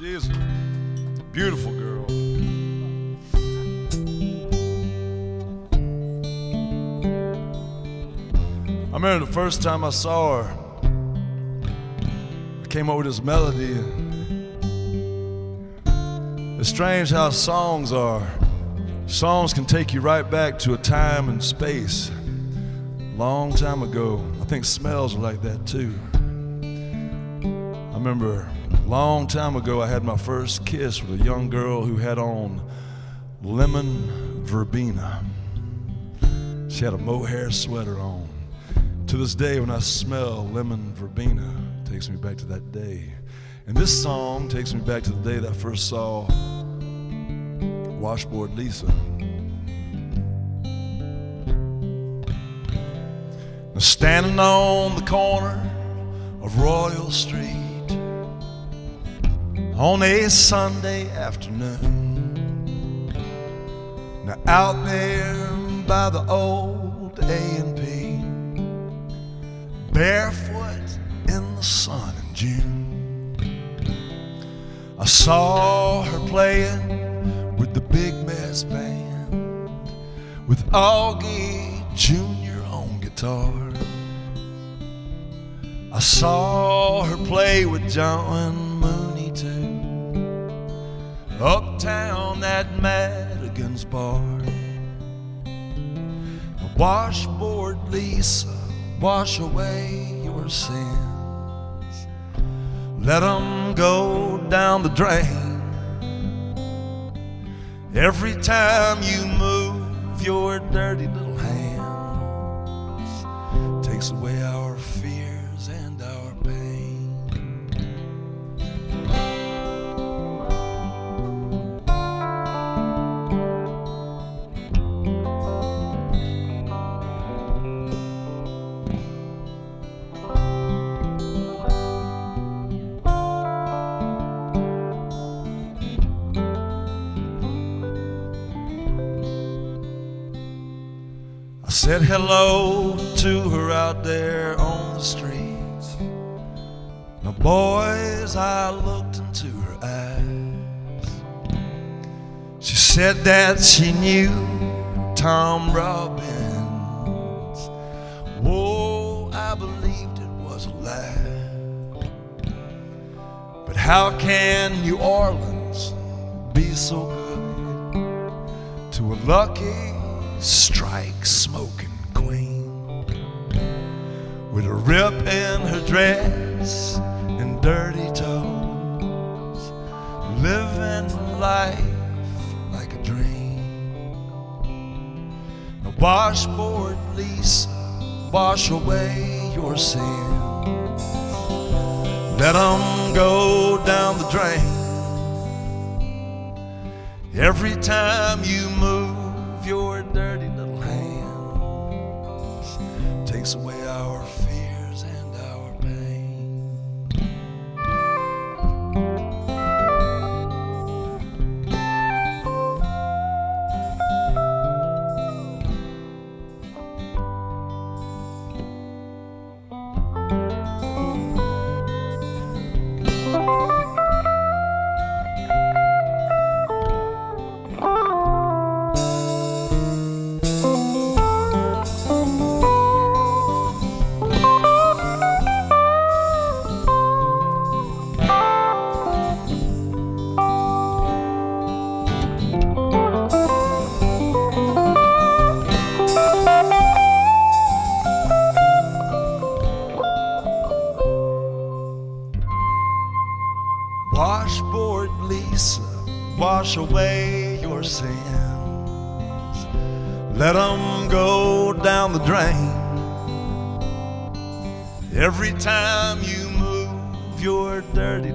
She is a beautiful girl. I remember the first time I saw her, I came up with this melody. It's strange how songs are. Songs can take you right back to a time and space. Long time ago. I think smells are like that too. I remember long time ago I had my first kiss with a young girl who had on lemon verbena. She had a mohair sweater on. To this day, when I smell lemon verbena, it takes me back to that day. And this song takes me back to the day that I first saw Washboard Lisa. Now, standing on the corner of Royal Street on a Sunday afternoon. Now, out there by the old A&P barefoot in the sun in June. I saw her playing with the big mess band with Augie Jr. on guitar. I saw her play with John uptown at Madigan's bar. Washboard Lisa wash away your sins. Let them go down the drain. Every time you move your dirty little hands, takes away our fears I said hello to her out there on the streets. Now, boys, I looked into her eyes. She said that she knew Tom Robbins. Whoa, I believed it was a lie. But how can New Orleans be so good to a lucky strike smoking queen with a rip in her dress and dirty toes, living life like a dream. Now, washboard Lisa, wash away your sins. Let them go down the drain. Every time you move Washboard Lisa, wash away your sins. Let them go down the drain. Every time you move your dirty